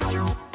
Bye.